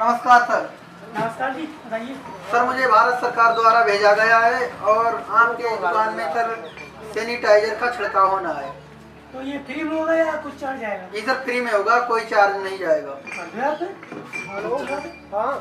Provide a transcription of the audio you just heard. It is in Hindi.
नमस्कार सर। नमस्कार जी बताइए। सर मुझे भारत सरकार द्वारा भेजा गया है और आम के दुकान में सर सैनिटाइजर का छिड़काव होना है। तो ये फ्री में होगा या कुछ चार्ज आएगा ये सर फ्री में होगा कोई चार्ज नहीं जाएगा। हेलो। अच्छा, हाँ।